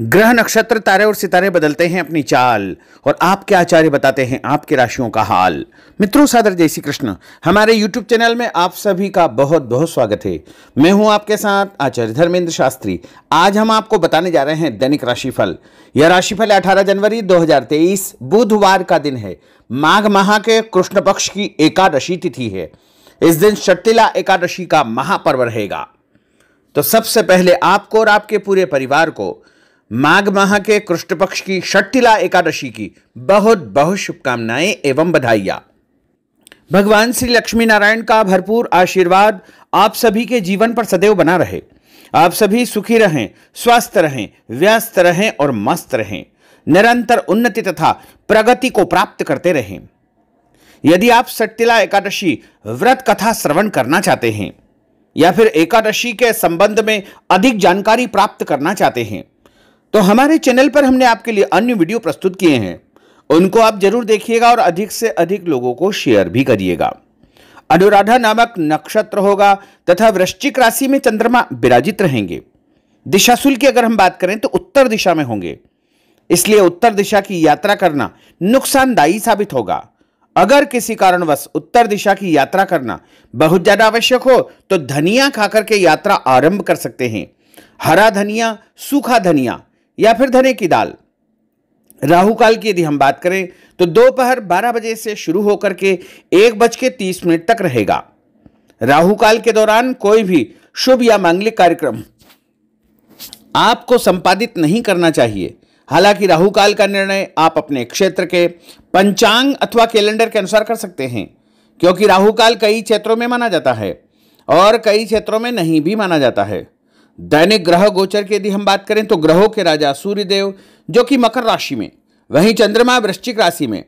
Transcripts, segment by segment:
ग्रह नक्षत्र, तारे और सितारे बदलते हैं अपनी चाल। और आपके आचार्य बताते हैं? आपके राशियों का हाल। मित्रों, सादर जय श्री कृष्ण। हमारे यूट्यूब चैनल में आप सभी का बहुत बहुत स्वागत है। मैं हूँ आपके साथ आचार्य धर्मेंद्र शास्त्री। आज हम आपको बताने जा रहे हैं दैनिक राशिफल। यह राशिफल 18 जनवरी 2023 बुधवार का दिन है। माघ माह के कृष्ण पक्ष की एकादशी तिथि है। इस दिन शटिला एकादशी का महापर्व रहेगा। तो सबसे पहले आपको और आपके पूरे परिवार को माघ माह के कृष्ण पक्ष की षट्टिला एकादशी की बहुत बहुत शुभकामनाएँ एवं बधाइयाँ। भगवान श्री लक्ष्मी नारायण का भरपूर आशीर्वाद आप सभी के जीवन पर सदैव बना रहे। आप सभी सुखी रहें, स्वस्थ रहें, व्यस्त रहें और मस्त रहें। निरंतर उन्नति तथा प्रगति को प्राप्त करते रहें। यदि आप सट्टिला एकादशी व्रत कथा श्रवण करना चाहते हैं, या फिर एकादशी के संबंध में अधिक जानकारी प्राप्त करना चाहते हैं तो हमारे चैनल पर हमने आपके लिए अन्य वीडियो प्रस्तुत किए हैं। उनको आप ज़रूर देखिएगा और अधिक से अधिक लोगों को शेयर भी करिएगा। अनुराधा नामक नक्षत्र होगा तथा वृश्चिक राशि में चंद्रमा विराजित रहेंगे। दिशाशुल की अगर हम बात करें तो उत्तर दिशा में होंगे। इसलिए उत्तर दिशा की यात्रा करना नुकसानदायी साबित होगा। अगर किसी कारणवश उत्तर दिशा की यात्रा करना बहुत ज़्यादा आवश्यक हो तो धनिया खाकर के यात्रा आरंभ कर सकते हैं। हरा धनिया, सूखा धनिया या फिर धने की दाल। राहु काल की यदि हम बात करें तो दोपहर 12 बजे से शुरू होकर के एक बज के तीस मिनट तक रहेगा। राहु काल के दौरान कोई भी शुभ या मांगलिक कार्यक्रम आपको संपादित नहीं करना चाहिए। हालाँकि राहु काल का निर्णय आप अपने क्षेत्र के पंचांग अथवा कैलेंडर के अनुसार कर सकते हैं, क्योंकि राहु काल कई क्षेत्रों में माना जाता है और कई क्षेत्रों में नहीं भी माना जाता है। दैनिक ग्रह गोचर की यदि हम बात करें तो ग्रहों के राजा सूर्यदेव, जो कि मकर राशि में, वहीं चंद्रमा वृश्चिक राशि में,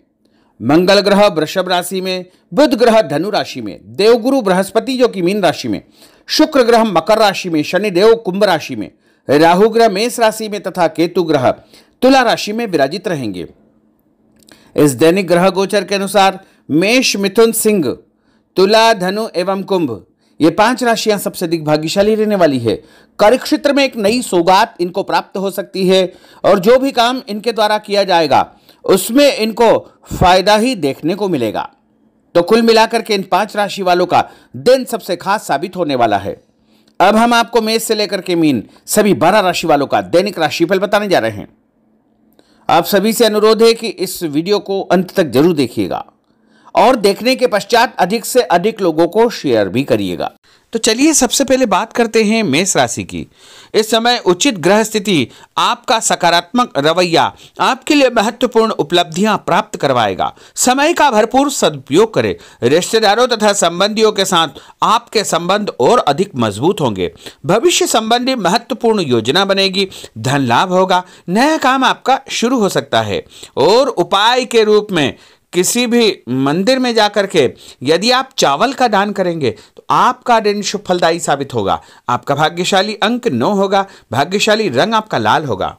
मंगल ग्रह वृषभ राशि में, बुध ग्रह धनु राशि में, देवगुरु बृहस्पति, जो कि मीन राशि में, शुक्र ग्रह मकर राशि में शनि देव कुंभ राशि में, राहु ग्रह मेष राशि में तथा केतु ग्रह तुला राशि में विराजित रहेंगे। इस दैनिक ग्रह गोचर के अनुसार मेष मिथुन सिंह, तुला धनु एवं कुंभ ये पाँच राशियाँ सबसे अधिक भाग्यशाली रहने वाली है। कार्य क्षेत्र में एक नई सौगात इनको प्राप्त हो सकती है और जो भी काम इनके द्वारा किया जाएगा, उसमें इनको फ़ायदा ही देखने को मिलेगा। तो कुल मिलाकर के इन पाँच राशि वालों का दिन सबसे खास साबित होने वाला है। अब हम आपको मेष से लेकर के मीन सभी बारह राशि वालों का दैनिक राशिफल बताने जा रहे हैं। आप सभी से अनुरोध है कि इस वीडियो को अंत तक ज़रूर देखिएगा। और देखने के पश्चात अधिक से अधिक लोगों को शेयर भी करिएगा। तो चलिए सबसे पहले बात करते हैं मेष राशि की। इस समय उचित ग्रह स्थिति, आपका सकारात्मक रवैया आपके लिए महत्वपूर्ण उपलब्धियाँ प्राप्त करवाएगा। समय का भरपूर सदुपयोग करें। रिश्तेदारों तथा संबंधियों के साथ आपके संबंध और अधिक मज़बूत होंगे। भविष्य संबंधी महत्वपूर्ण योजना बनेगी। धन लाभ होगा। नया काम आपका शुरू हो सकता है। और उपाय के रूप में किसी भी मंदिर में जाकर के यदि आप चावल का दान करेंगे तो आपका दिन शुभ फलदायी साबित होगा। आपका भाग्यशाली अंक नौ होगा, भाग्यशाली रंग आपका लाल होगा।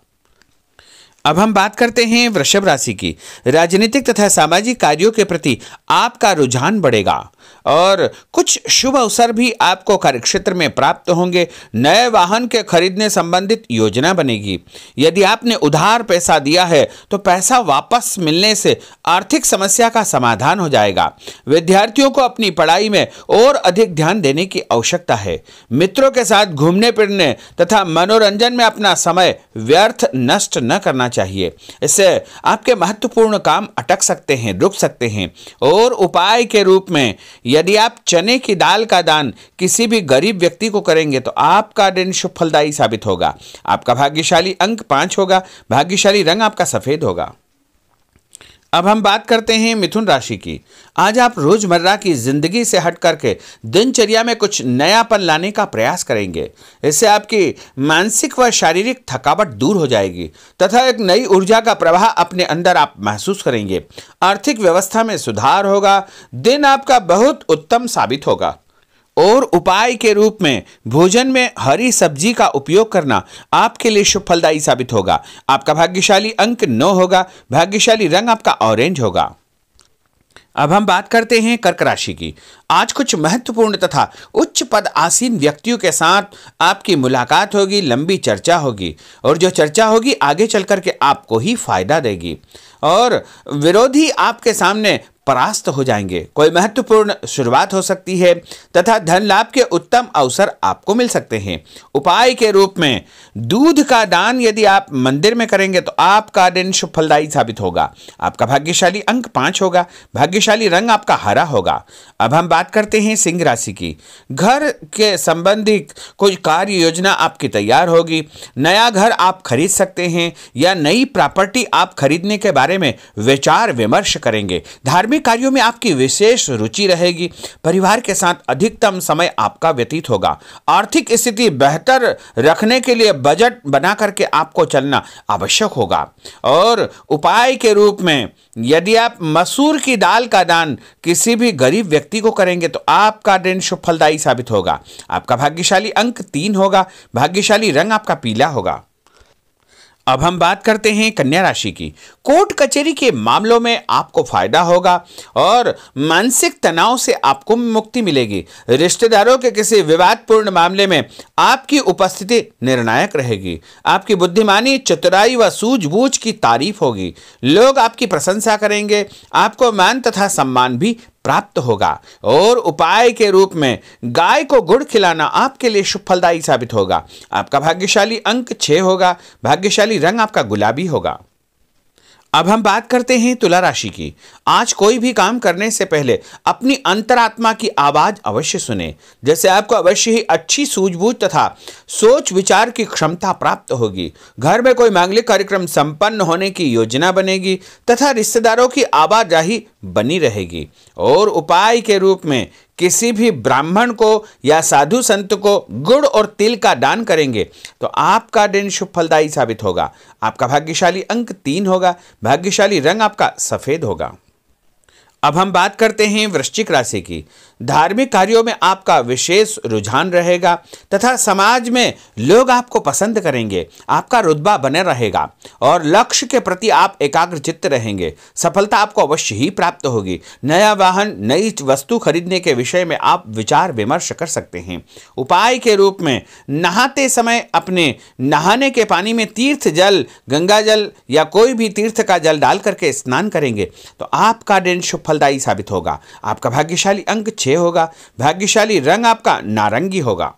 अब हम बात करते हैं वृषभ राशि की। राजनीतिक तथा सामाजिक कार्यों के प्रति आपका रुझान बढ़ेगा। और कुछ शुभ अवसर भी आपको कार्यक्षेत्र में प्राप्त होंगे। नए वाहन के खरीदने संबंधित योजना बनेगी। यदि आपने उधार पैसा दिया है तो पैसा वापस मिलने से आर्थिक समस्या का समाधान हो जाएगा। विद्यार्थियों को अपनी पढ़ाई में और अधिक ध्यान देने की आवश्यकता है। मित्रों के साथ घूमने फिरने तथा मनोरंजन में अपना समय व्यर्थ नष्ट न करना चाहिए। इससे आपके महत्वपूर्ण काम अटक सकते हैं रुक सकते हैं और उपाय के रूप में यदि आप चने की दाल का दान किसी भी गरीब व्यक्ति को करेंगे तो आपका दिन शुभ फलदायी साबित होगा। आपका भाग्यशाली अंक पाँच होगा, भाग्यशाली रंग आपका सफ़ेद होगा। अब हम बात करते हैं मिथुन राशि की। आज आप रोज़मर्रा की ज़िंदगी से हट करके दिनचर्या में कुछ नयापन लाने का प्रयास करेंगे। इससे आपकी मानसिक व शारीरिक थकावट दूर हो जाएगी तथा एक नई ऊर्जा का प्रवाह अपने अंदर आप महसूस करेंगे। आर्थिक व्यवस्था में सुधार होगा, दिन आपका बहुत उत्तम साबित होगा। और उपाय के रूप में भोजन में हरी सब्ज़ी का उपयोग करना आपके लिए शुभ फलदायी साबित होगा। आपका भाग्यशाली अंक नौ होगा, भाग्यशाली रंग आपका ऑरेंज होगा। अब हम बात करते हैं कर्क राशि की। आज कुछ महत्वपूर्ण तथा उच्च पद आसीन व्यक्तियों के साथ आपकी मुलाकात होगी, लंबी चर्चा होगी और जो चर्चा होगी आगे चल कर के आपको ही फ़ायदा देगी। और विरोधी आपके सामने परास्त हो जाएँगे। कोई महत्वपूर्ण शुरुआत हो सकती है, तथा धन लाभ के उत्तम अवसर आपको मिल सकते हैं। उपाय के रूप में, दूध का दान यदि आप मंदिर में करेंगे तो आपका दिन शुभ साबित होगा। आपका भाग्यशाली अंक पाँच होगा। भाग्यशाली रंग आपका हरा होगा। अब हम बात करते हैं सिंह राशि की। घर के संबंधी कोई कार्य योजना आपकी तैयार होगी। नया घर आप खरीद सकते हैं, या नई प्रॉपर्टी आप खरीदने के बारे में विचार विमर्श करेंगे। धार्मिक कार्यों में आपकी विशेष रुचि रहेगी। परिवार के साथ अधिकतम समय आपका व्यतीत होगा। आर्थिक स्थिति बेहतर रखने के लिए बजट बना करके आपको चलना आवश्यक होगा। और उपाय के रूप में यदि आप मसूर की दाल का दान किसी भी गरीब व्यक्ति को करेंगे तो आपका दिन शुभ फलदायी साबित होगा। आपका भाग्यशाली अंक तीन होगा। भाग्यशाली रंग आपका पीला होगा। अब हम बात करते हैं कन्या राशि की। कोर्ट कचहरी के मामलों में आपको फ़ायदा होगा और मानसिक तनाव से आपको मुक्ति मिलेगी। रिश्तेदारों के किसी विवादपूर्ण मामले में आपकी उपस्थिति निर्णायक रहेगी। आपकी बुद्धिमानी, चतुराई व सूझबूझ की तारीफ़ होगी। लोग आपकी प्रशंसा करेंगे। आपको मान तथा सम्मान भी प्राप्त होगा और उपाय के रूप में गाय को गुड़ खिलाना आपके लिए शुभ फलदायी साबित होगा। आपका भाग्यशाली अंक छः होगा। भाग्यशाली रंग आपका गुलाबी होगा। अब हम बात करते हैं तुला राशि की। आज कोई भी काम करने से पहले अपनी अंतरात्मा की आवाज़ अवश्य सुने। जैसे आपको अवश्य ही अच्छी सूझबूझ तथा सोच विचार की क्षमता प्राप्त होगी। घर में कोई मांगलिक कार्यक्रम संपन्न होने की योजना बनेगी तथा रिश्तेदारों की आवाजाही बनी रहेगी। और उपाय के रूप में किसी भी ब्राह्मण को या साधु संत को गुड़ और तिल का दान करेंगे तो आपका दिन शुभ फलदायी साबित होगा। आपका भाग्यशाली अंक तीन होगा, भाग्यशाली रंग आपका सफ़ेद होगा। अब हम बात करते हैं वृश्चिक राशि की। धार्मिक कार्यों में आपका विशेष रुझान रहेगा तथा समाज में लोग आपको पसंद करेंगे, आपका रुतबा बने रहेगा और लक्ष्य के प्रति आप एकाग्रचित्त रहेंगे। सफलता आपको अवश्य ही प्राप्त होगी। नया वाहन, नई वस्तु खरीदने के विषय में आप विचार विमर्श कर सकते हैं। उपाय के रूप में नहाते समय अपने नहाने के पानी में तीर्थ जल, गंगा जल या कोई भी तीर्थ का जल डाल करके स्नान करेंगे तो आपका दिन शुभ फलदायी साबित होगा। आपका भाग्यशाली अंक छः होगा। भाग्यशाली रंग आपका नारंगी होगा।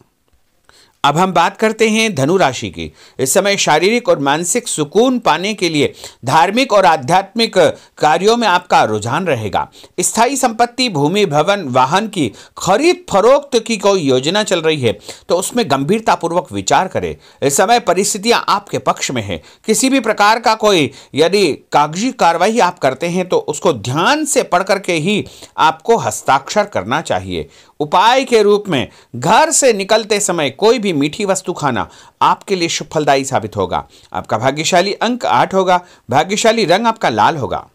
अब हम बात करते हैं धनु राशि की। इस समय शारीरिक और मानसिक सुकून पाने के लिए धार्मिक और आध्यात्मिक कार्यों में आपका रुझान रहेगा। स्थायी संपत्ति, भूमि, भवन, वाहन की खरीद फरोख्त की कोई योजना चल रही है तो उसमें गंभीरतापूर्वक विचार करें। इस समय परिस्थितियाँ आपके पक्ष में है। किसी भी प्रकार का कोई यदि कागज़ी कार्रवाई आप करते हैं तो उसको ध्यान से पढ़ करके ही आपको हस्ताक्षर करना चाहिए। उपाय के रूप में घर से निकलते समय कोई भी मीठी वस्तु खाना आपके लिए शुभ फलदायी साबित होगा। आपका भाग्यशाली अंक आठ होगा, भाग्यशाली रंग आपका लाल होगा।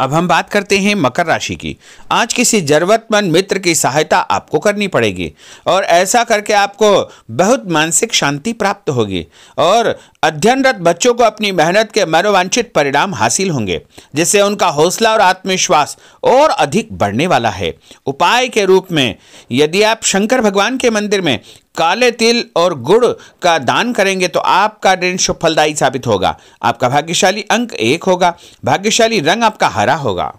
अब हम बात करते हैं मकर राशि की। आज किसी जरूरतमंद मित्र की सहायता आपको करनी पड़ेगी और ऐसा करके आपको बहुत मानसिक शांति प्राप्त होगी और अध्ययनरत बच्चों को अपनी मेहनत के मनोवांछित परिणाम हासिल होंगे, जिससे उनका हौसला और आत्मविश्वास और अधिक बढ़ने वाला है। उपाय के रूप में यदि आप शंकर भगवान के मंदिर में काले तिल और गुड़ का दान करेंगे तो आपका दिन शुभ फलदायी साबित होगा। आपका भाग्यशाली अंक एक होगा। भाग्यशाली रंग आपका हरा होगा।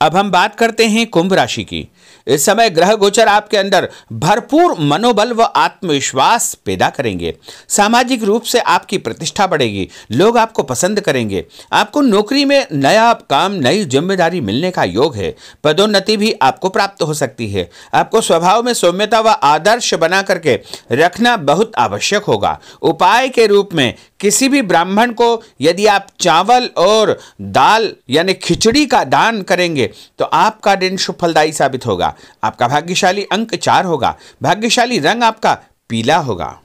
अब हम बात करते हैं कुंभ राशि की। इस समय ग्रह गोचर आपके अंदर भरपूर मनोबल व आत्मविश्वास पैदा करेंगे। सामाजिक रूप से आपकी प्रतिष्ठा बढ़ेगी, लोग आपको पसंद करेंगे। आपको नौकरी में नया काम, नई ज़िम्मेदारी मिलने का योग है। पदोन्नति भी आपको प्राप्त हो सकती है। आपको स्वभाव में सौम्यता व आदर्श बना करके रखना बहुत आवश्यक होगा। उपाय के रूप में किसी भी ब्राह्मण को यदि आप चावल और दाल यानी खिचड़ी का दान करेंगे तो आपका दिन शुभ फलदायी साबित होगा। आपका भाग्यशाली अंक चार होगा। भाग्यशाली रंग आपका पीला होगा।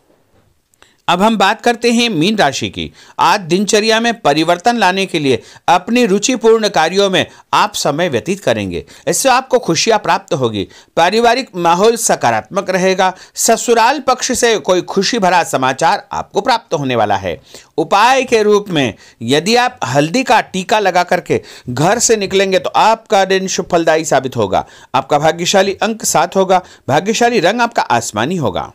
अब हम बात करते हैं मीन राशि की। आज दिनचर्या में परिवर्तन लाने के लिए अपनी रुचिपूर्ण कार्यों में आप समय व्यतीत करेंगे। इससे आपको खुशियाँ प्राप्त होगी। पारिवारिक माहौल सकारात्मक रहेगा। ससुराल पक्ष से कोई खुशी भरा समाचार आपको प्राप्त होने वाला है। उपाय के रूप में यदि आप हल्दी का टीका लगा करके घर से निकलेंगे तो आपका दिन शुभ साबित होगा। आपका भाग्यशाली अंक सात होगा। भाग्यशाली रंग आपका आसमानी होगा।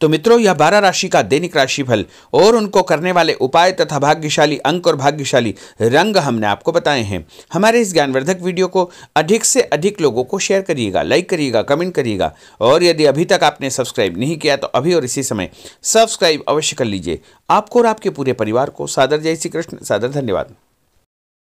तो मित्रों, यह बारह राशि का दैनिक राशिफल और उनको करने वाले उपाय तथा भाग्यशाली अंक और भाग्यशाली रंग हमने आपको बताए हैं। हमारे इस ज्ञानवर्धक वीडियो को अधिक से अधिक लोगों को शेयर करिएगा लाइक करिएगा कमेंट करिएगा और यदि अभी तक आपने सब्सक्राइब नहीं किया तो अभी और इसी समय सब्सक्राइब अवश्य कर लीजिए। आपको और आपके पूरे परिवार को सादर जय श्री कृष्ण, सादर धन्यवाद।